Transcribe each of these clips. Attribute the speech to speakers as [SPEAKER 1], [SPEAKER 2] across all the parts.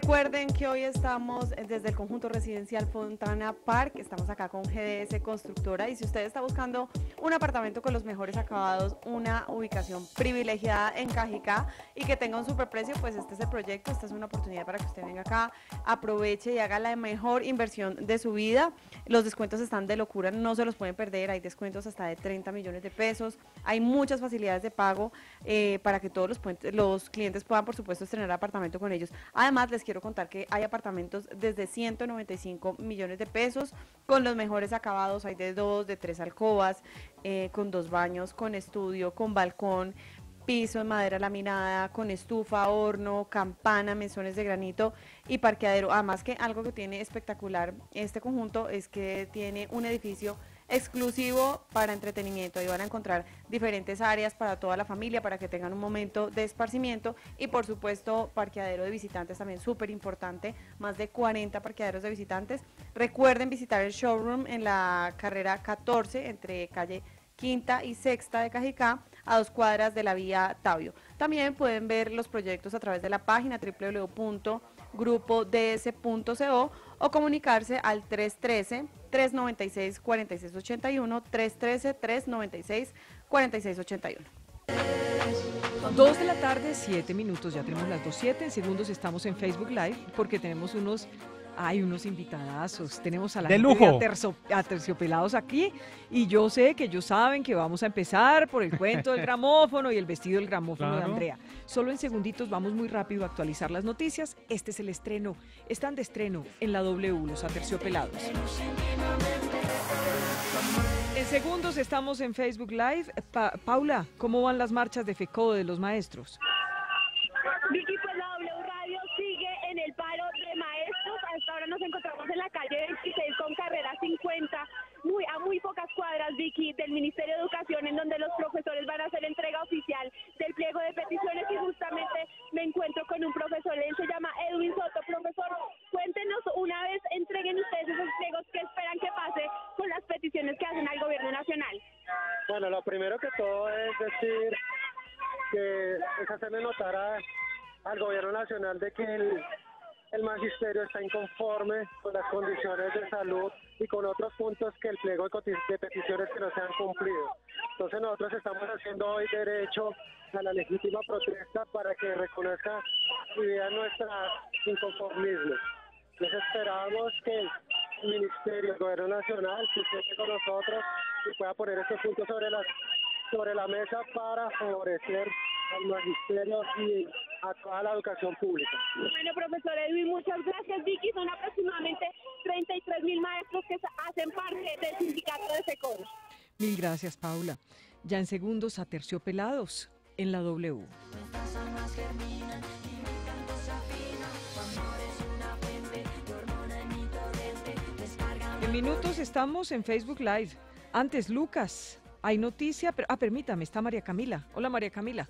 [SPEAKER 1] Recuerden que hoy estamos desde el conjunto residencial Fontana Park, estamos acá con GDS Constructora. Y si usted está buscando un apartamento con los mejores acabados, una ubicación privilegiada en Cajicá y que tenga un superprecio, pues este es el proyecto, esta es una oportunidad para que usted venga acá, aproveche y haga la mejor inversión de su vida. Los descuentos están de locura, no se los pueden perder, hay descuentos hasta de 30 millones de pesos, hay muchas facilidades de pago eh, para que todos los, los clientes puedan, por supuesto, estrenar apartamento con ellos. Además, les quiero contar que hay apartamentos desde 195 millones de pesos con los mejores acabados. Hay de dos, de tres alcobas, eh, con dos baños, con estudio, con balcón piso en madera laminada, con estufa, horno, campana, mesones de granito y parqueadero. Además que algo que tiene espectacular este conjunto es que tiene un edificio exclusivo para entretenimiento. Ahí van a encontrar diferentes áreas para toda la familia, para que tengan un momento de esparcimiento y por supuesto parqueadero de visitantes también súper importante, más de 40 parqueaderos de visitantes. Recuerden visitar el showroom en la carrera 14 entre calle Quinta y Sexta de Cajicá a dos cuadras de la vía Tabio. También pueden ver los proyectos a través de la página www.grupods.co o comunicarse al 313 396 4681 313 396 4681.
[SPEAKER 2] Dos de la tarde, siete minutos, ya tenemos las dos, siete. En segundos estamos en Facebook Live porque tenemos unos hay unos invitadazos. Tenemos a la
[SPEAKER 3] de lujo.
[SPEAKER 2] terciopelados aquí y yo sé que ellos saben que vamos a empezar por el cuento del gramófono y el vestido del gramófono de Andrea. Solo en segunditos vamos muy rápido a actualizar las noticias. Este es el estreno. Están de estreno en la W, los aterciopelados. En segundos estamos en Facebook Live. Paula, ¿cómo van las marchas de FECO de los maestros?
[SPEAKER 4] Inconformismo. Les esperamos que el Ministerio, el Gobierno Nacional, se siente con nosotros y pueda poner estos puntos sobre la, sobre la mesa para favorecer al magisterio y a toda la educación pública.
[SPEAKER 5] Bueno, profesor Edwin, muchas gracias, Vicky. Son aproximadamente 33 mil maestros que hacen parte del sindicato de SECOR.
[SPEAKER 2] Mil gracias, Paula. Ya en segundos a terciopelados en la W. En minutos estamos en Facebook Live. Antes, Lucas, hay noticia, pero, ah, permítame, está María Camila. Hola, María Camila.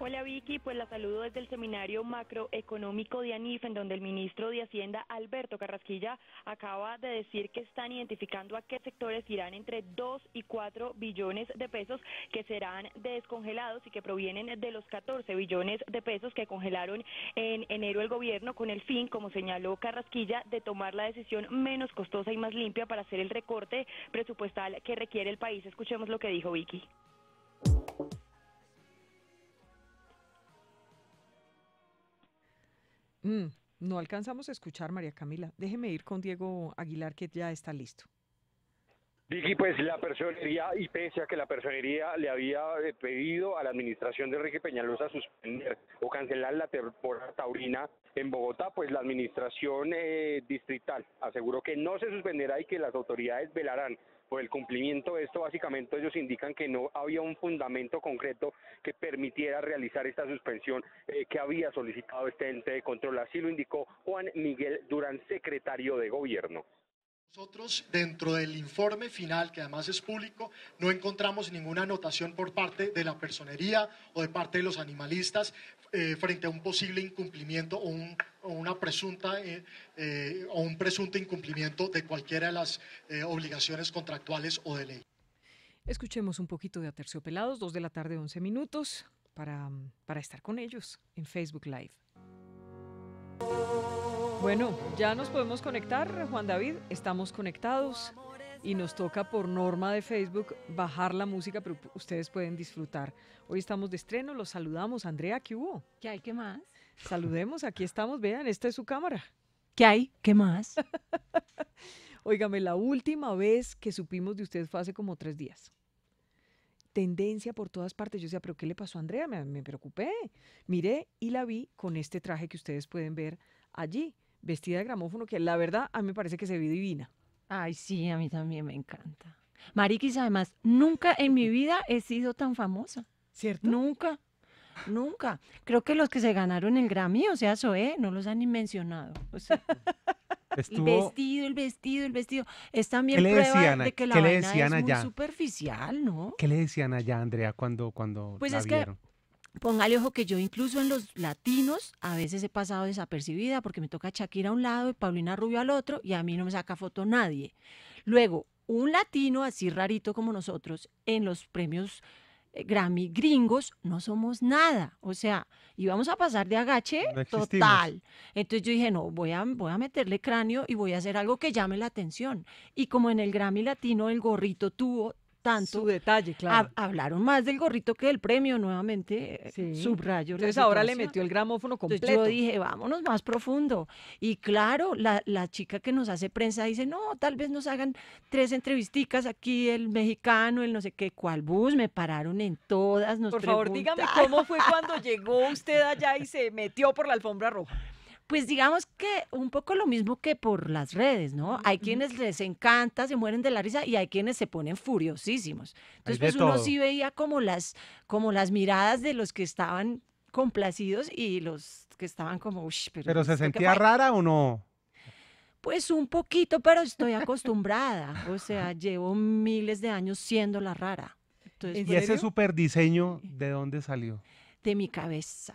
[SPEAKER 6] Hola Vicky, pues la saludo desde el seminario macroeconómico de ANIF, en donde el ministro de Hacienda, Alberto Carrasquilla, acaba de decir que están identificando a qué sectores irán entre 2 y 4 billones de pesos que serán descongelados y que provienen de los 14 billones de pesos que congelaron en enero el gobierno con el fin, como señaló Carrasquilla, de tomar la decisión menos costosa y más limpia para hacer el recorte presupuestal que requiere el país. Escuchemos lo que dijo Vicky.
[SPEAKER 2] Mm, no alcanzamos a escuchar, María Camila. Déjeme ir con Diego Aguilar, que ya está listo.
[SPEAKER 7] Vicky, pues la personería, y pese a que la personería le había eh, pedido a la administración de Enrique Peñalosa suspender o cancelar la temporada taurina en Bogotá, pues la administración eh, distrital aseguró que no se suspenderá y que las autoridades velarán por el cumplimiento de esto, básicamente ellos indican que no había un fundamento concreto que permitiera realizar esta suspensión eh, que había solicitado este ente de control. Así lo indicó Juan Miguel Durán, secretario de gobierno.
[SPEAKER 8] Nosotros, dentro del informe final, que además es público, no encontramos ninguna anotación por parte de la personería o de parte de los animalistas eh, frente a un posible incumplimiento o, una presunta eh, eh, o un presunto incumplimiento de cualquiera de las obligaciones contractuales o de ley.
[SPEAKER 2] Escuchemos un poquito de Aterciopelados, dos de la tarde, 11 minutos, para, para estar con ellos en Facebook Live. Bueno, ya nos podemos conectar, Juan David, estamos conectados y nos toca por norma de Facebook bajar la música, pero ustedes pueden disfrutar. Hoy estamos de estreno, los saludamos. Andrea, ¿qué hubo?
[SPEAKER 3] ¿Qué hay? ¿Qué más?
[SPEAKER 2] Saludemos, aquí estamos, vean, esta es su cámara.
[SPEAKER 3] ¿Qué hay? ¿Qué más?
[SPEAKER 2] Óigame, la última vez que supimos de usted fue hace como tres días. Tendencia por todas partes. Yo decía, ¿pero qué le pasó a Andrea? Me, me preocupé. Miré y la vi con este traje que ustedes pueden ver allí, vestida de gramófono, que la verdad a mí me parece que se ve divina.
[SPEAKER 3] Ay, sí, a mí también me encanta. Mariquis, además, nunca en mi vida he sido tan famosa.
[SPEAKER 2] ¿Cierto?
[SPEAKER 3] Nunca, nunca. Creo que los que se ganaron el Grammy, o sea, Zoé, no los han ni mencionado. O sea, el vestido, el vestido, el vestido. Es también
[SPEAKER 9] ¿Qué le
[SPEAKER 3] prueba
[SPEAKER 9] decían
[SPEAKER 3] de que la vaina es muy superficial, ¿no?
[SPEAKER 9] ¿Qué le decían allá, Andrea, cuando, cuando
[SPEAKER 3] Pues
[SPEAKER 9] la
[SPEAKER 3] es que-
[SPEAKER 9] vieron?
[SPEAKER 3] Póngale ojo que yo incluso en los latinos a veces he pasado desapercibida porque me toca Shakira a un lado y Paulina Rubio al otro y a mí no me saca foto nadie. Luego, un latino así rarito como nosotros en los premios eh, Grammy gringos no somos nada. O sea, íbamos a pasar de agache
[SPEAKER 9] No
[SPEAKER 3] total. Entonces yo dije, no, voy a, voy a meterle cráneo y voy a hacer algo que llame la atención. Y como en el Grammy latino el gorrito tuvo tanto,
[SPEAKER 2] Su detalle, claro.
[SPEAKER 3] Hab- hablaron más del gorrito que del premio nuevamente. eh,
[SPEAKER 2] Sí.
[SPEAKER 3] Subrayo.
[SPEAKER 2] Entonces ahora le metió el gramófono
[SPEAKER 3] Entonces
[SPEAKER 2] completo.
[SPEAKER 3] yo dije, vámonos más profundo. Y claro, la, la chica que nos hace prensa dice, no, tal vez nos hagan tres entrevisticas aquí, el mexicano, el no sé qué, cuál bus, me pararon en todas, nos
[SPEAKER 2] Por favor, dígame cómo fue cuando llegó usted allá y se metió por la alfombra roja.
[SPEAKER 3] Pues digamos que un poco lo mismo que por las redes, ¿no? Hay quienes les encanta, se mueren de la risa y hay quienes se ponen furiosísimos. Entonces, pues uno
[SPEAKER 9] todo.
[SPEAKER 3] sí veía como las, como las miradas de los que estaban complacidos y los que estaban como, uy, pero,
[SPEAKER 9] ¿Pero se
[SPEAKER 3] ¿esto qué
[SPEAKER 9] sentía
[SPEAKER 3] fue?".
[SPEAKER 9] rara o no?
[SPEAKER 3] Pues un poquito, pero estoy acostumbrada. O sea, llevo miles de años siendo la rara. Entonces,
[SPEAKER 2] ¿En
[SPEAKER 9] ¿Y ese super diseño de dónde salió?
[SPEAKER 3] de mi cabeza.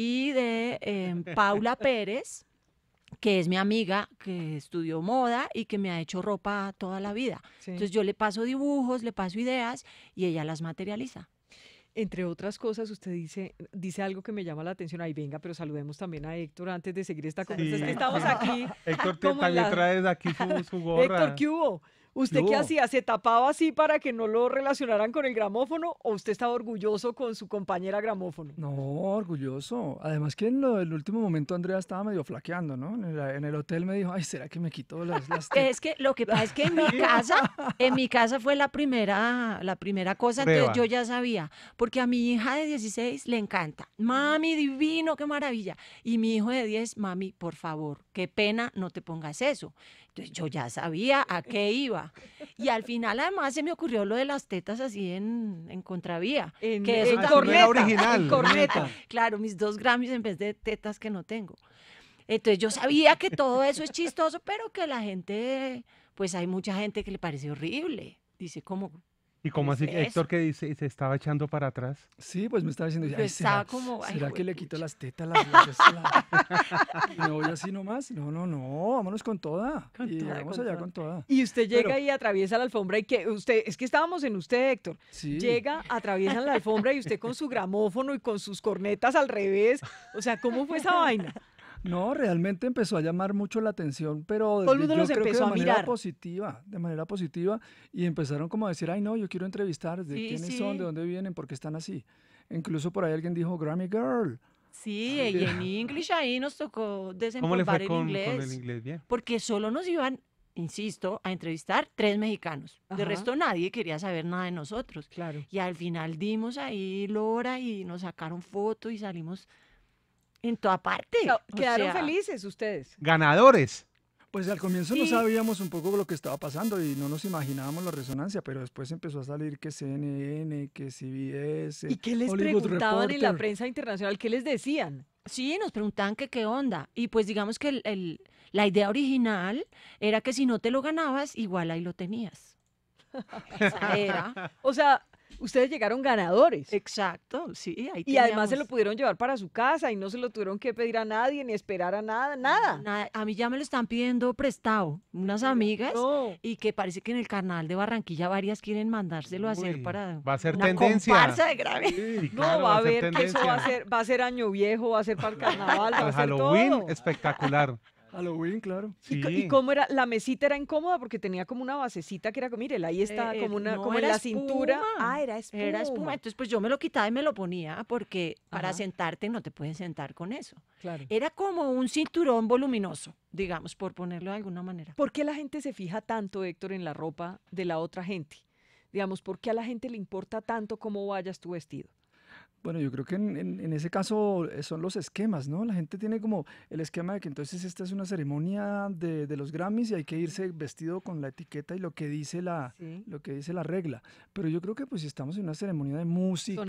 [SPEAKER 3] Y de em, Paula Pérez, que es mi amiga, que estudió moda y que me ha hecho ropa toda la vida.
[SPEAKER 2] Sí.
[SPEAKER 3] Entonces yo le paso dibujos, le paso ideas y ella las materializa.
[SPEAKER 2] Entre otras cosas, usted dice, dice algo que me llama la atención. Ahí venga, pero saludemos también a Héctor antes de seguir esta conversación. Es que
[SPEAKER 9] Sí.
[SPEAKER 2] estamos aquí.
[SPEAKER 9] Héctor, también
[SPEAKER 2] la-
[SPEAKER 9] traes aquí su, su gorra.
[SPEAKER 2] Héctor, ¿qué hubo? ¿Usted qué hacía? ¿Se tapaba así para que no lo relacionaran con el gramófono o usted estaba orgulloso con su compañera gramófono?
[SPEAKER 10] No, orgulloso. Además que en lo del último momento Andrea estaba medio flaqueando, ¿no? En el, en el hotel me dijo, ay, ¿será que me quito las, las tetas?".
[SPEAKER 3] Es que lo que pasa es que en mi casa, en mi casa fue la primera, la primera cosa,
[SPEAKER 9] Prueba.
[SPEAKER 3] entonces yo ya sabía, porque a mi hija de 16 le encanta. Mami, divino, qué maravilla. Y mi hijo de 10, mami, por favor, qué pena, no te pongas eso. Entonces yo ya sabía a qué iba. Y al final además se me ocurrió lo de las tetas así en, en contravía.
[SPEAKER 2] En,
[SPEAKER 3] Que eso
[SPEAKER 2] en
[SPEAKER 3] también-
[SPEAKER 2] corneta,
[SPEAKER 9] original,
[SPEAKER 2] en corneta.
[SPEAKER 3] Claro, mis dos Grammys en vez de tetas que no tengo. Entonces yo sabía que todo eso es chistoso, pero que la gente, pues hay mucha gente que le parece horrible. Dice como,
[SPEAKER 9] ¿Y cómo así,
[SPEAKER 3] ¿Qué es
[SPEAKER 9] Héctor, que dice, se estaba echando para atrás?
[SPEAKER 10] Sí, pues me estaba diciendo, ay,
[SPEAKER 3] estaba
[SPEAKER 10] ¿será,
[SPEAKER 3] como, ay,
[SPEAKER 10] ¿será que le quito las tetas? Las, las- la- y me voy así nomás. No, no, no, vámonos con toda.
[SPEAKER 3] Con
[SPEAKER 10] y
[SPEAKER 3] toda,
[SPEAKER 10] vamos
[SPEAKER 3] con
[SPEAKER 10] allá
[SPEAKER 3] toda.
[SPEAKER 10] con toda.
[SPEAKER 2] Y usted llega
[SPEAKER 10] Pero-
[SPEAKER 2] y atraviesa la alfombra y que usted, es que estábamos en usted, Héctor.
[SPEAKER 10] Sí.
[SPEAKER 2] Llega, atraviesan la alfombra y usted con su gramófono y con sus cornetas al revés. O sea, ¿cómo fue esa vaina?
[SPEAKER 10] No, realmente empezó a llamar mucho la atención, pero
[SPEAKER 2] Todo
[SPEAKER 10] yo
[SPEAKER 2] los
[SPEAKER 10] creo que de
[SPEAKER 2] a
[SPEAKER 10] manera
[SPEAKER 2] mirar.
[SPEAKER 10] positiva, de manera positiva, y empezaron como a decir, ay no, yo quiero entrevistar, de
[SPEAKER 3] Sí,
[SPEAKER 10] quiénes
[SPEAKER 3] sí.
[SPEAKER 10] son, de dónde vienen, por qué están así. Incluso por ahí alguien dijo Grammy Girl.
[SPEAKER 3] sí, y en English ahí nos tocó
[SPEAKER 9] ¿Cómo le
[SPEAKER 3] desempolvar
[SPEAKER 9] fue
[SPEAKER 3] el
[SPEAKER 9] con, con
[SPEAKER 3] inglés.
[SPEAKER 9] el inglés? Bien.
[SPEAKER 3] Porque solo nos iban, insisto, a entrevistar tres mexicanos. De resto nadie quería saber nada de nosotros.
[SPEAKER 2] Claro.
[SPEAKER 3] Y al final dimos ahí lora y nos sacaron foto y salimos en toda parte.
[SPEAKER 2] Quedaron
[SPEAKER 3] sea,
[SPEAKER 2] felices ustedes.
[SPEAKER 9] Ganadores.
[SPEAKER 10] Pues al comienzo no sabíamos un poco lo que estaba pasando y no nos imaginábamos la resonancia, pero después empezó a salir que CNN, que CBS,
[SPEAKER 2] ¿Y qué les
[SPEAKER 10] Hollywood
[SPEAKER 2] preguntaban en la prensa internacional? ¿Qué les decían?
[SPEAKER 3] Sí, nos preguntaban que qué onda. Y pues digamos que el- el- la idea original era que si no te lo ganabas, igual ahí lo tenías. Esa era.
[SPEAKER 2] O sea, ustedes llegaron ganadores.
[SPEAKER 3] Exacto, sí. Ahí
[SPEAKER 2] Y además se lo pudieron llevar para su casa y no se lo tuvieron que pedir a nadie ni esperar a nada, nada.
[SPEAKER 3] Nada, a mí ya me lo están pidiendo prestado unas amigas
[SPEAKER 2] No.
[SPEAKER 3] y que parece que en el carnaval de Barranquilla varias quieren mandárselo a hacer
[SPEAKER 9] Uy,
[SPEAKER 3] para
[SPEAKER 9] va a ser
[SPEAKER 3] una
[SPEAKER 9] tendencia.
[SPEAKER 3] comparsa de Grammy.
[SPEAKER 9] Sí,
[SPEAKER 2] No, va a que eso va a ser, va a ser año viejo, va a ser para el carnaval, va a ser
[SPEAKER 9] Halloween,
[SPEAKER 2] todo.
[SPEAKER 9] espectacular.
[SPEAKER 10] Halloween, claro.
[SPEAKER 2] ¿Y,
[SPEAKER 9] Sí.
[SPEAKER 2] y cómo era? La mesita era incómoda porque tenía como una basecita que era como, mire, ahí está,
[SPEAKER 3] Eh,
[SPEAKER 2] como una,
[SPEAKER 3] no,
[SPEAKER 2] como en la cintura.
[SPEAKER 3] espuma.
[SPEAKER 2] Ah, era espuma.
[SPEAKER 3] Era espuma. Entonces, pues yo me lo quitaba y me lo ponía porque para sentarte no te puedes sentar con eso.
[SPEAKER 2] Claro.
[SPEAKER 3] Era como un cinturón voluminoso, digamos, por ponerlo de alguna manera.
[SPEAKER 2] ¿Por qué la gente se fija tanto, Héctor, en la ropa de la otra gente? Digamos, ¿por qué a la gente le importa tanto cómo vayas tu vestido?
[SPEAKER 10] Bueno, yo creo que en, en- en ese caso eh, son los esquemas, ¿no? La gente tiene como el esquema de que entonces esta es una ceremonia de, de los Grammys y hay que irse vestido con la etiqueta y lo que dice la,
[SPEAKER 2] Sí.
[SPEAKER 10] lo que dice la regla. Pero yo creo que pues si estamos en una ceremonia de música,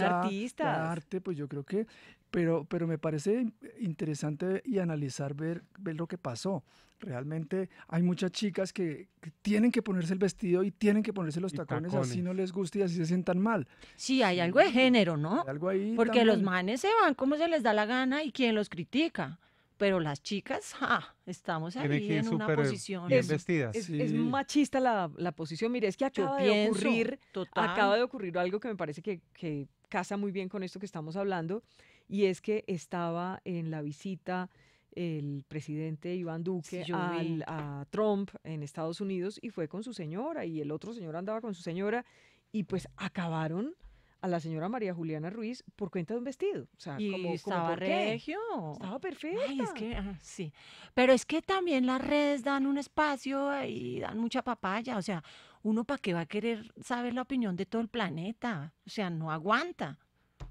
[SPEAKER 10] de arte, pues yo creo que, pero, pero me parece interesante y analizar, ver, ver lo que pasó. Realmente hay muchas chicas que, que tienen que ponerse el vestido y tienen que ponerse los
[SPEAKER 9] Y
[SPEAKER 10] tacones, así
[SPEAKER 9] tacones.
[SPEAKER 10] no les gusta y así se sientan mal.
[SPEAKER 3] Sí, hay algo de género, ¿no?
[SPEAKER 10] Hay algo ahí
[SPEAKER 3] Porque los
[SPEAKER 10] también.
[SPEAKER 3] manes se van como se les da la gana y quien los critica. Pero las chicas, ja, estamos ahí en una posición.
[SPEAKER 9] bien
[SPEAKER 2] Es-
[SPEAKER 9] vestidas.
[SPEAKER 2] Es, es
[SPEAKER 10] Sí.
[SPEAKER 2] machista la, la posición. Mire, es que
[SPEAKER 3] Yo
[SPEAKER 2] acaba de
[SPEAKER 3] pienso,
[SPEAKER 2] ocurrir
[SPEAKER 3] total.
[SPEAKER 2] acaba de ocurrir algo que me parece que, que casa muy bien con esto que estamos hablando, y es que estaba en la visita el presidente Iván Duque
[SPEAKER 3] Sí,
[SPEAKER 2] al- a Trump en Estados Unidos y fue con su señora, y el otro señor andaba con su señora, y pues acabaron a la señora María Juliana Ruiz por cuenta de un vestido. O sea,
[SPEAKER 3] Y
[SPEAKER 2] como, como,
[SPEAKER 3] estaba
[SPEAKER 2] ¿por qué?
[SPEAKER 3] regio.
[SPEAKER 2] Estaba perfecta.
[SPEAKER 3] Ay, es que, ah, sí. Pero es que también las redes dan un espacio y dan mucha papaya. O sea, uno para qué va a querer saber la opinión de todo el planeta. O sea, no aguanta.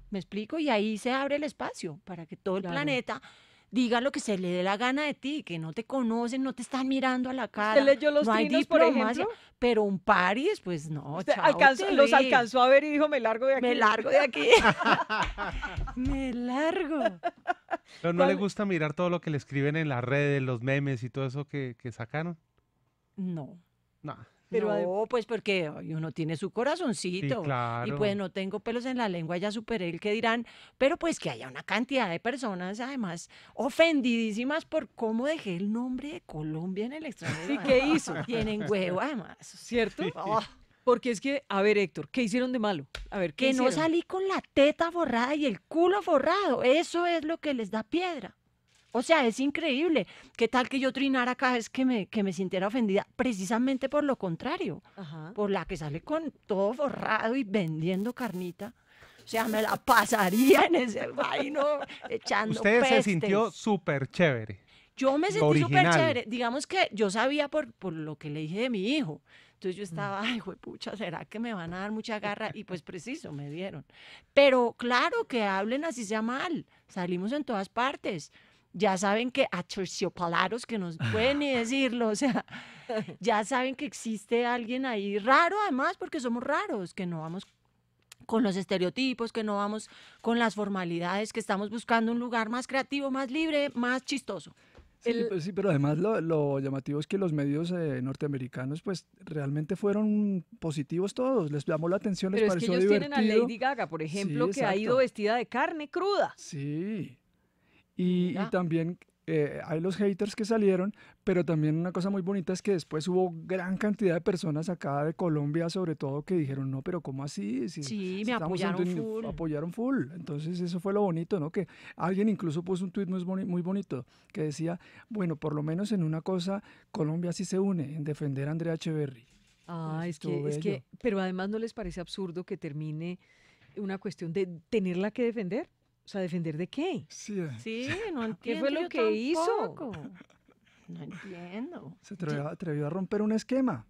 [SPEAKER 3] ¿Me explico? Y ahí se abre el espacio para que todo el
[SPEAKER 2] Claro.
[SPEAKER 3] planeta diga lo que se le dé la gana de ti, que no te conocen, no te están mirando a la cara.
[SPEAKER 2] ¿Usted leyó los
[SPEAKER 3] no hay
[SPEAKER 2] trinos, por
[SPEAKER 3] diplomacia,
[SPEAKER 2] ejemplo?
[SPEAKER 3] Pero un Paris, pues no.
[SPEAKER 2] Usted
[SPEAKER 3] chao,
[SPEAKER 2] alcanzó- los alcanzó a ver y dijo, me largo de aquí.
[SPEAKER 3] Me largo de aquí. Me largo.
[SPEAKER 9] Pero no le
[SPEAKER 2] ¿Cuál-
[SPEAKER 9] gusta mirar todo lo que le escriben en las redes, los memes y todo eso que, que sacaron.
[SPEAKER 3] No.
[SPEAKER 9] No.
[SPEAKER 2] Pero
[SPEAKER 3] no, pues porque uno tiene su corazoncito. Y
[SPEAKER 9] claro.
[SPEAKER 3] pues no tengo pelos en la lengua, ya superé el que dirán, pero pues que haya una cantidad de personas además ofendidísimas por cómo dejé el nombre de Colombia en el extranjero.
[SPEAKER 2] Sí, ¿qué hizo?
[SPEAKER 3] Tienen huevo además.
[SPEAKER 2] ¿Cierto?
[SPEAKER 3] Ah,
[SPEAKER 2] Porque es que, a ver, Héctor, ¿qué hicieron de malo? A ver, ¿qué
[SPEAKER 3] que no salí con la teta forrada y el culo forrado. Eso es lo que les da piedra. O sea, es increíble. ¿Qué tal que yo trinara cada vez que me, que me sintiera ofendida? Precisamente por lo contrario.
[SPEAKER 2] Ajá.
[SPEAKER 3] por la que sale con todo forrado y vendiendo carnita. O sea, me la pasaría en ese vaino echando
[SPEAKER 9] Usted se
[SPEAKER 3] pestes.
[SPEAKER 9] sintió súper chévere.
[SPEAKER 3] Yo me sentí súper chévere. Digamos que yo sabía por, por lo que le dije de mi hijo. Entonces yo estaba, ay, pucha, ¿será que me van a dar mucha garra? Y pues preciso, me dieron. Pero claro, que hablen así sea mal. Salimos en todas partes. Ya saben que aterciopalados que no pueden ni decirlo, o sea, ya saben que existe alguien ahí raro además, porque somos raros, que no vamos con los estereotipos, que no vamos con las formalidades, que estamos buscando un lugar más creativo, más libre, más chistoso.
[SPEAKER 10] Sí,
[SPEAKER 2] El-
[SPEAKER 10] pues sí, pero además lo, lo llamativo es que los medios eh, norteamericanos pues realmente fueron positivos todos, les llamó la atención, les
[SPEAKER 2] Pero es que
[SPEAKER 10] pareció
[SPEAKER 2] ellos tienen a. Lady Gaga, por ejemplo, que ha ido vestida de carne cruda.
[SPEAKER 10] Sí. Y, y también eh, hay los haters que salieron, pero también una cosa muy bonita es que después hubo gran cantidad de personas acá de Colombia, sobre todo, que dijeron, no, pero ¿cómo así? Si-
[SPEAKER 3] Sí,
[SPEAKER 10] si
[SPEAKER 3] me apoyaron
[SPEAKER 10] en-
[SPEAKER 3] full.
[SPEAKER 10] Apoyaron full. Entonces eso fue lo bonito, ¿no? Que alguien incluso puso un tuit muy, boni- muy bonito que decía, bueno, por lo menos en una cosa, Colombia sí se une, en defender a Andrea Echeverry.
[SPEAKER 2] Ah, es que, es que, pero además no les parece absurdo que termine una cuestión de tenerla que defender. O sea, ¿defender de qué?
[SPEAKER 10] Sí, eh,
[SPEAKER 3] Sí, no entiendo.
[SPEAKER 2] ¿Qué fue lo
[SPEAKER 3] yo
[SPEAKER 2] que hizo?
[SPEAKER 3] No entiendo.
[SPEAKER 10] se atrevió, atrevió a romper un esquema.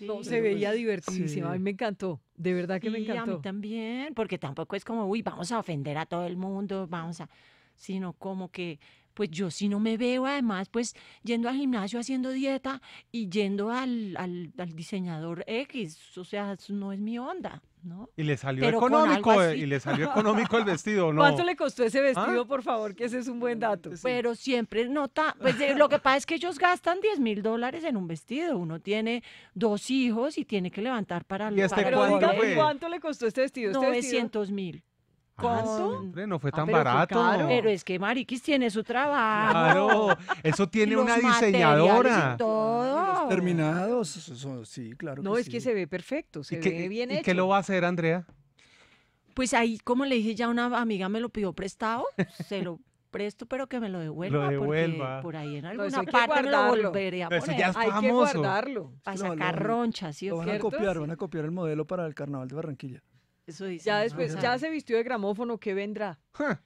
[SPEAKER 2] No,
[SPEAKER 3] Sí,
[SPEAKER 2] se veía
[SPEAKER 10] pues,
[SPEAKER 2] divertidísima. A mí
[SPEAKER 10] sí.
[SPEAKER 2] me encantó. De verdad que me
[SPEAKER 3] Sí, a
[SPEAKER 2] encantó.
[SPEAKER 3] mí también, porque tampoco es como, uy, vamos a ofender a todo el mundo, vamos a, sino como que pues yo sí no me veo además pues yendo al gimnasio haciendo dieta y yendo al, al, al diseñador X, o sea, eso no es mi onda, ¿no?
[SPEAKER 9] Y le salió
[SPEAKER 3] Pero
[SPEAKER 9] económico, eh, y le salió económico el vestido, ¿o ¿no?
[SPEAKER 2] ¿Cuánto le costó ese
[SPEAKER 9] ¿Ah?
[SPEAKER 2] vestido, por favor? Que ese es un buen dato.
[SPEAKER 3] Pero siempre nota, pues eh, lo que pasa es que ellos gastan 10 mil dólares en un vestido. Uno tiene dos hijos y tiene que levantar para
[SPEAKER 9] ¿Y este
[SPEAKER 3] para
[SPEAKER 2] Pero
[SPEAKER 9] cuánto
[SPEAKER 2] dígame? ¿cuánto le costó este vestido? Este vestido-
[SPEAKER 3] 900 mil.
[SPEAKER 9] Ah,
[SPEAKER 2] ¿Cuánto?
[SPEAKER 9] hombre, no fue
[SPEAKER 2] Ah,
[SPEAKER 9] tan
[SPEAKER 2] pero
[SPEAKER 9] barato.
[SPEAKER 2] caro.
[SPEAKER 3] Pero es que Mariquis tiene su trabajo.
[SPEAKER 9] Claro, eso tiene
[SPEAKER 3] los
[SPEAKER 9] una
[SPEAKER 3] y
[SPEAKER 9] diseñadora.
[SPEAKER 3] todo.
[SPEAKER 10] Terminados, eso- eso- sí, claro.
[SPEAKER 2] No,
[SPEAKER 10] que
[SPEAKER 2] es que se ve perfecto, se
[SPEAKER 9] ¿Y
[SPEAKER 2] ve
[SPEAKER 9] qué,
[SPEAKER 2] bien
[SPEAKER 9] y
[SPEAKER 2] hecho.
[SPEAKER 9] qué lo va a hacer, Andrea?
[SPEAKER 3] Pues ahí, como le dije, ya una amiga me lo pidió prestado, se lo presto, pero que me lo devuelva.
[SPEAKER 9] devuelva.
[SPEAKER 3] Porque por ahí en
[SPEAKER 2] No,
[SPEAKER 3] alguna
[SPEAKER 2] que
[SPEAKER 3] parte me lo volveré a
[SPEAKER 9] Eso
[SPEAKER 3] poner.
[SPEAKER 9] ya es
[SPEAKER 2] Hay que guardarlo.
[SPEAKER 3] Para
[SPEAKER 10] Lo- lo
[SPEAKER 3] sacar
[SPEAKER 10] van-
[SPEAKER 3] ronchas, ¿sí
[SPEAKER 10] Lo
[SPEAKER 3] o
[SPEAKER 10] van a copiar, van a copiar el modelo para el carnaval de Barranquilla.
[SPEAKER 3] Eso dice.
[SPEAKER 2] Ya después, ya se vistió de gramófono, ¿qué vendrá?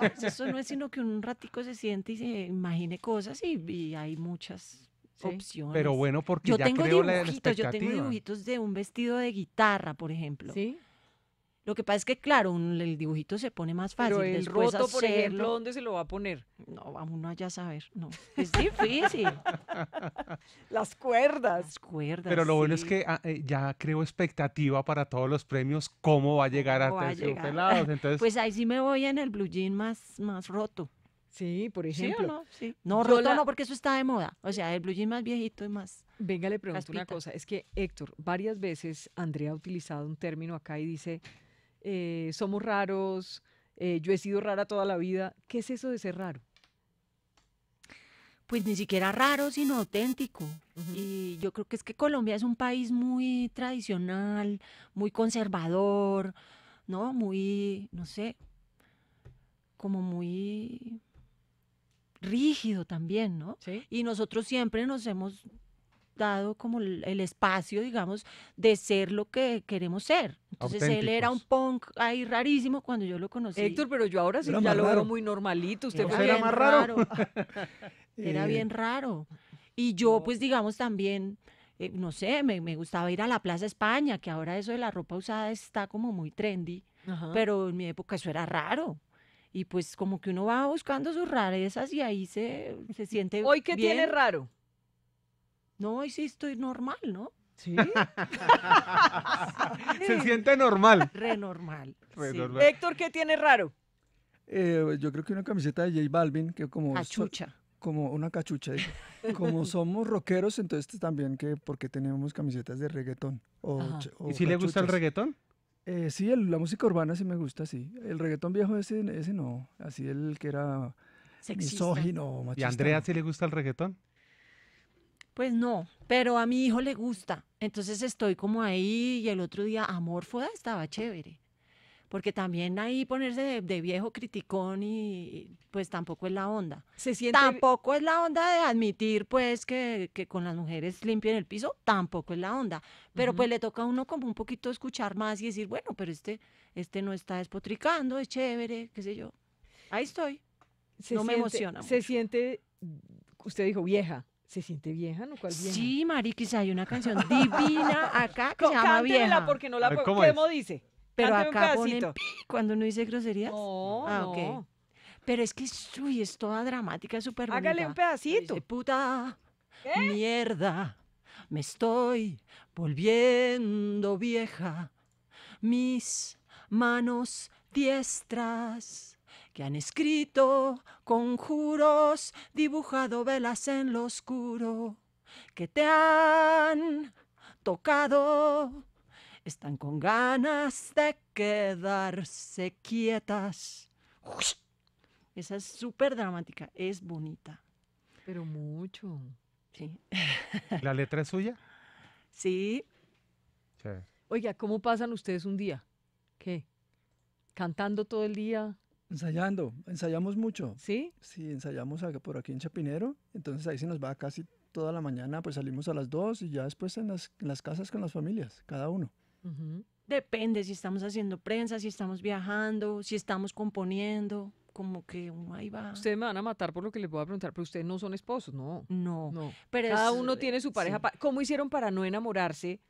[SPEAKER 3] pues Eso no es sino que un ratico se siente y se imagine cosas y, y hay muchas
[SPEAKER 2] Sí.
[SPEAKER 3] opciones.
[SPEAKER 9] Pero bueno, porque
[SPEAKER 3] yo
[SPEAKER 9] ya
[SPEAKER 3] tengo
[SPEAKER 9] creo la
[SPEAKER 3] dibujitos, yo tengo dibujitos de un vestido de guitarra, por ejemplo.
[SPEAKER 2] ¿Sí?
[SPEAKER 3] Lo que pasa es que, claro, un- el dibujito se pone más fácil.
[SPEAKER 2] Pero el
[SPEAKER 3] después
[SPEAKER 2] roto, por ejemplo,
[SPEAKER 3] hacerlo-
[SPEAKER 2] ¿dónde se lo va a poner?
[SPEAKER 3] No, a uno allá a saber, no. Es difícil.
[SPEAKER 2] Las cuerdas.
[SPEAKER 3] Las cuerdas.
[SPEAKER 9] Pero lo bueno es que ah, eh, ya creo expectativa para todos los premios, cómo va a llegar a
[SPEAKER 3] ¿Cómo va a llegar?
[SPEAKER 9] Terciopelados. Entonces,
[SPEAKER 3] Pues ahí sí me voy en el blue jean más, más roto.
[SPEAKER 2] Sí, por
[SPEAKER 3] ¿Sí o
[SPEAKER 2] ejemplo.
[SPEAKER 3] no? Sí. No,
[SPEAKER 2] Yo
[SPEAKER 3] roto
[SPEAKER 2] la-
[SPEAKER 3] no, porque eso está de moda. O sea, el blue jean más viejito y más...
[SPEAKER 2] Venga, le pregunto una cosa. Es que, Héctor, varias veces Andrea ha utilizado un término acá y dice, eh, somos raros, eh, yo he sido rara toda la vida. ¿Qué es eso de ser raro?
[SPEAKER 3] Pues ni siquiera raro, sino auténtico. Y yo creo que es que Colombia es un país muy tradicional, muy conservador, ¿no? Muy, no sé, como muy rígido también, ¿no?
[SPEAKER 2] ¿Sí?
[SPEAKER 3] Y nosotros siempre nos hemos dado como el, el espacio, digamos, de ser lo que queremos ser. Entonces él era un punk ahí rarísimo cuando yo lo conocí.
[SPEAKER 2] Héctor, pero yo ahora sí
[SPEAKER 10] Era
[SPEAKER 2] ya lo veo
[SPEAKER 10] raro.
[SPEAKER 2] muy normalito. Usted
[SPEAKER 3] Era
[SPEAKER 2] fue
[SPEAKER 9] era
[SPEAKER 3] bien
[SPEAKER 9] más raro.
[SPEAKER 3] Era
[SPEAKER 10] Eh,
[SPEAKER 3] bien raro. Y yo, pues digamos también, eh, no sé, me, me gustaba ir a la Plaza España, que ahora eso de la ropa usada está como muy trendy,
[SPEAKER 2] Ajá.
[SPEAKER 3] pero en mi época eso era raro. Y pues como que uno va buscando sus rarezas y ahí se, se siente
[SPEAKER 2] Hoy qué tiene raro.
[SPEAKER 3] No, hoy sí estoy normal, ¿no?
[SPEAKER 2] Sí.
[SPEAKER 9] se siente normal.
[SPEAKER 3] Re normal.
[SPEAKER 9] Re
[SPEAKER 3] sí.
[SPEAKER 9] normal.
[SPEAKER 2] Héctor, ¿qué tiene raro?
[SPEAKER 10] eh, yo creo que una camiseta de J Balvin, que como, so-
[SPEAKER 3] Cachucha.
[SPEAKER 10] como una cachucha, digo. como somos rockeros, entonces también que porque tenemos camisetas de reggaetón. O,
[SPEAKER 9] ¿Y si le gusta el reggaetón?
[SPEAKER 10] Eh, sí, el- la música urbana sí me gusta, sí. El reggaetón viejo ese, ese no, así el que era
[SPEAKER 3] Sexista.
[SPEAKER 10] misógino,
[SPEAKER 9] ¿Y
[SPEAKER 10] machista.
[SPEAKER 9] a Andrea sí le gusta el reggaetón?
[SPEAKER 3] Pues no, pero a mi hijo le gusta. Entonces estoy como ahí y el otro día Amorfoda estaba chévere. Porque también ahí ponerse de, de viejo criticón y pues tampoco es la onda.
[SPEAKER 2] Se siente
[SPEAKER 3] Tampoco es la onda de admitir pues que, que con las mujeres limpien el piso, tampoco es la onda. Pero pues le toca a uno como un poquito escuchar más y decir, bueno, pero este, este no está despotricando, es chévere, qué sé yo. Ahí estoy.
[SPEAKER 2] se
[SPEAKER 3] no me emociona
[SPEAKER 2] Se siente, usted dijo vieja. ¿Se siente vieja? ¿No? ¿Cuál vieja?
[SPEAKER 3] Sí, Mariquis, hay una canción divina acá que se llama Vieja.
[SPEAKER 2] porque no la
[SPEAKER 9] ver. ¿cómo
[SPEAKER 2] dice?
[SPEAKER 3] Pero
[SPEAKER 2] Cánteme un
[SPEAKER 3] acá ponen
[SPEAKER 2] pedacito.
[SPEAKER 3] pi cuando uno dice groserías.
[SPEAKER 2] No,
[SPEAKER 3] Ah,
[SPEAKER 2] no.
[SPEAKER 3] ok. Pero es que, uy, es toda dramática, es súper bonita.
[SPEAKER 2] Hágale un pedacito.
[SPEAKER 3] Dice, puta mierda, me estoy volviendo vieja. Mis manos diestras que han escrito conjuros, dibujado velas en lo oscuro, que te han tocado, están con ganas de quedarse quietas. Uy, Esa es súper dramática, es bonita.
[SPEAKER 2] Pero mucho.
[SPEAKER 3] Sí.
[SPEAKER 9] ¿La letra es suya?
[SPEAKER 3] Sí,
[SPEAKER 9] Chévere.
[SPEAKER 2] Oiga, ¿cómo pasan ustedes un día? ¿Qué? ¿Cantando todo el día?
[SPEAKER 10] Ensayando, ensayamos mucho.
[SPEAKER 2] ¿Sí?
[SPEAKER 10] Sí, ensayamos acá- por aquí en Chapinero, entonces ahí se nos va casi toda la mañana, pues salimos a las 2 y ya después en las, en las casas con las familias, cada uno.
[SPEAKER 3] Depende si estamos haciendo prensa, si estamos viajando, si estamos componiendo, como que uno ahí va.
[SPEAKER 2] Ustedes me van a matar por lo que les voy a preguntar, pero ustedes no son esposos, ¿no?
[SPEAKER 3] No,
[SPEAKER 2] No.
[SPEAKER 3] pero
[SPEAKER 2] Cada
[SPEAKER 3] es-
[SPEAKER 2] uno tiene su pareja.
[SPEAKER 3] sí.
[SPEAKER 2] pa- ¿Cómo hicieron para no enamorarse?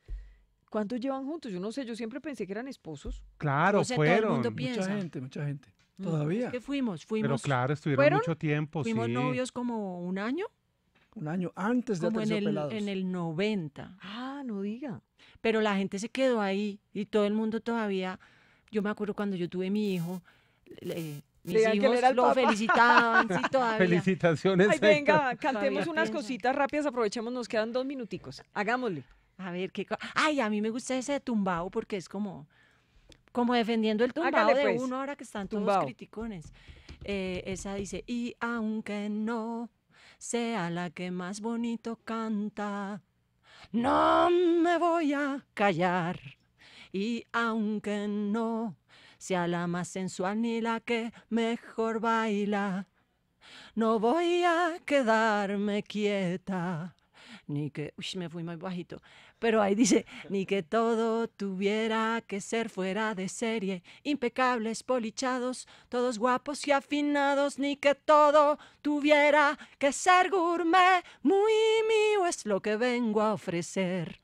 [SPEAKER 2] ¿Cuántos llevan juntos? Yo no sé, yo siempre pensé que eran esposos.
[SPEAKER 9] Claro,
[SPEAKER 3] No sé, todo el
[SPEAKER 9] fueron.
[SPEAKER 3] mundo
[SPEAKER 10] Mucha gente, mucha gente. Todavía.
[SPEAKER 3] Es que fuimos,
[SPEAKER 9] Pero
[SPEAKER 3] fuimos.
[SPEAKER 9] claro, estuvieron
[SPEAKER 2] ¿Fueron?
[SPEAKER 9] mucho tiempo,
[SPEAKER 3] Fuimos
[SPEAKER 9] sí.
[SPEAKER 3] novios como un año,
[SPEAKER 10] Un año antes de
[SPEAKER 3] como en el,
[SPEAKER 10] Aterciopelados.
[SPEAKER 3] en el 90.
[SPEAKER 2] Ah, no diga.
[SPEAKER 3] Pero la gente se quedó ahí y todo el mundo todavía. Yo me acuerdo cuando yo tuve mi hijo, le- mis hijos
[SPEAKER 2] era el
[SPEAKER 3] lo
[SPEAKER 2] papá.
[SPEAKER 3] felicitaban, sí, todavía.
[SPEAKER 9] Felicitaciones.
[SPEAKER 2] Ay, venga, cantemos
[SPEAKER 3] Todavía
[SPEAKER 2] unas cositas rápidas, aprovechemos, nos quedan dos minuticos. Hagámosle.
[SPEAKER 3] A ver qué. Ay, a mí me gusta ese tumbao porque es como, como defendiendo el tumbao
[SPEAKER 2] Hágale,
[SPEAKER 3] de
[SPEAKER 2] pues.
[SPEAKER 3] uno ahora que están todos
[SPEAKER 2] Tumbao.
[SPEAKER 3] criticones. Eh, esa dice, y aunque no sea la que más bonito canta, no me voy a callar. Y aunque no sea la más sensual ni la que mejor baila, no voy a quedarme quieta. Ni que, uy, me fui muy bajito. Pero ahí dice, ni que todo tuviera que ser fuera de serie, impecables, polichados, todos guapos y afinados, ni que todo tuviera que ser gourmet, muy mío es lo que vengo a ofrecer.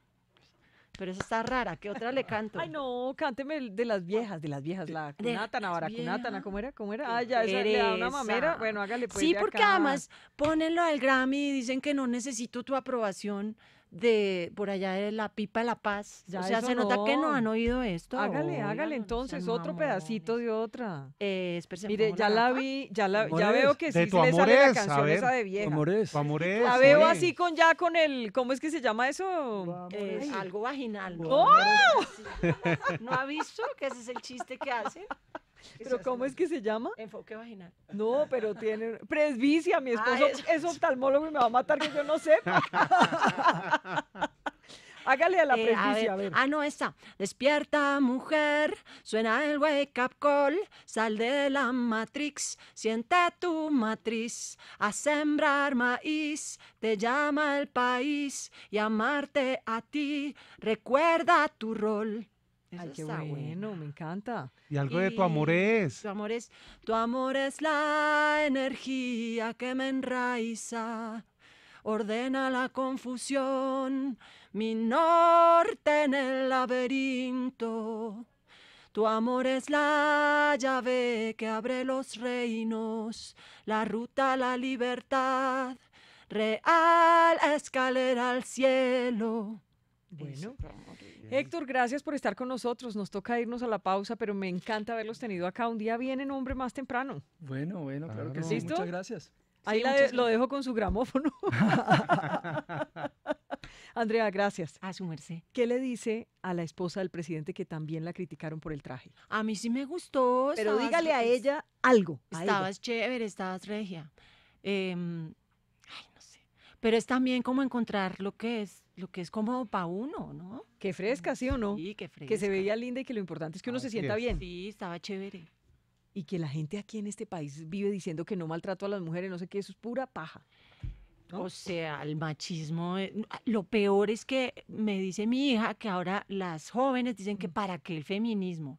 [SPEAKER 3] Pero esa está rara, ¿qué otra le canto?
[SPEAKER 2] Ay, no, cánteme de las viejas, de las viejas, la cunátana,
[SPEAKER 3] las
[SPEAKER 2] baracunátana,
[SPEAKER 3] viejas.
[SPEAKER 2] ¿cómo era? ¿Cómo era? Ah, ya, esa le da una mamera. Bueno, hágale pues
[SPEAKER 3] Sí, porque
[SPEAKER 2] acá.
[SPEAKER 3] además ponen lo del Grammy y dicen que no necesito tu aprobación de por allá de la pipa de la paz.
[SPEAKER 2] Ya,
[SPEAKER 3] o sea, se nota que no
[SPEAKER 2] no.
[SPEAKER 3] han oído esto.
[SPEAKER 2] Hágale,
[SPEAKER 3] Oigan,
[SPEAKER 2] hágale
[SPEAKER 3] no
[SPEAKER 2] entonces otro pedacito de otra.
[SPEAKER 3] Eh, espérese,
[SPEAKER 2] Mire, ya la vi, ya la, ya veo que sí se le sale la canción
[SPEAKER 9] ver.
[SPEAKER 2] esa de vieja.
[SPEAKER 10] Amores.
[SPEAKER 9] Tu amor es,
[SPEAKER 2] La veo
[SPEAKER 9] sí.
[SPEAKER 2] así con ya con el, ¿cómo es que se llama eso?
[SPEAKER 3] Eh, algo vaginal. ¿no?
[SPEAKER 2] ¡Oh!
[SPEAKER 3] ¿No ha visto que ese es el chiste que hacen?
[SPEAKER 2] Pero ¿cómo es que se llama?
[SPEAKER 3] Enfoque vaginal.
[SPEAKER 2] No, pero tiene presbicia, mi
[SPEAKER 3] Ah,
[SPEAKER 2] esposo
[SPEAKER 3] eso.
[SPEAKER 2] es oftalmólogo y me va a matar que yo no sepa. Hágale a la
[SPEAKER 3] Eh, a
[SPEAKER 2] presbicia, a
[SPEAKER 3] ver,
[SPEAKER 2] ver.
[SPEAKER 3] Ah, no, esta. Despierta, mujer, suena el wake up call, sal de la matrix, siente tu matriz, a sembrar maíz, te llama el país y amarte a ti, recuerda tu rol.
[SPEAKER 2] Ay, qué
[SPEAKER 3] está buena.
[SPEAKER 2] bueno, me encanta.
[SPEAKER 9] Y algo de tu amor es.
[SPEAKER 3] Tu amor es, tu amor es la energía que me enraiza, ordena la confusión, mi norte en el laberinto. Tu amor es la llave que abre los reinos, la ruta a la libertad, real escalera al cielo.
[SPEAKER 2] Bueno. Héctor, gracias por estar con nosotros. Nos toca irnos a la pausa, pero me encanta haberlos tenido acá. Un día vienen, hombre, más temprano.
[SPEAKER 10] Bueno, bueno, claro que sí.
[SPEAKER 2] ¿Listo?
[SPEAKER 10] Muchas gracias.
[SPEAKER 2] Ahí
[SPEAKER 3] Sí,
[SPEAKER 2] la de-
[SPEAKER 3] muchas
[SPEAKER 2] lo dejo con su gramófono. Andrea, gracias.
[SPEAKER 3] A su merced.
[SPEAKER 2] ¿Qué le dice a la esposa del presidente que también la criticaron por el traje?
[SPEAKER 3] A mí sí me gustó.
[SPEAKER 2] Pero dígale a ella algo. a ella.
[SPEAKER 3] Estabas chévere, estabas regia. Em, ay, no sé. Pero es también como encontrar lo que es, lo que es cómodo para uno, ¿no?
[SPEAKER 2] Que fresca, ¿sí o no?
[SPEAKER 3] Sí, que
[SPEAKER 2] Que se
[SPEAKER 3] fresca.
[SPEAKER 2] veía linda y que lo importante es que uno se
[SPEAKER 9] Así
[SPEAKER 2] sienta
[SPEAKER 9] es.
[SPEAKER 2] bien.
[SPEAKER 3] Sí, estaba chévere.
[SPEAKER 2] Y que la gente aquí en este país vive diciendo que no maltrato a las mujeres, no sé qué, eso es pura paja. ¿no?
[SPEAKER 3] O sea, el machismo. eh, Lo peor es que me dice mi hija que ahora las jóvenes dicen
[SPEAKER 2] Mm.
[SPEAKER 3] que para qué el feminismo.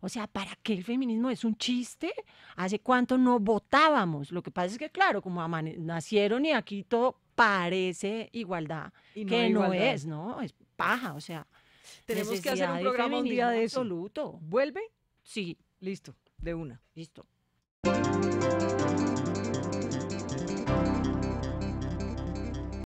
[SPEAKER 3] O sea, ¿para qué el feminismo es un chiste? ¿Hace cuánto no votábamos? Lo que pasa es que, claro, como nacieron y aquí todo parece igualdad,
[SPEAKER 2] no
[SPEAKER 3] que no
[SPEAKER 2] igualdad.
[SPEAKER 3] es, ¿no? Es paja, o sea.
[SPEAKER 2] Tenemos que hacer un programa un día de eso.
[SPEAKER 3] Absoluto.
[SPEAKER 2] ¿Vuelve?
[SPEAKER 3] Sí.
[SPEAKER 2] Listo, de una.
[SPEAKER 3] Listo.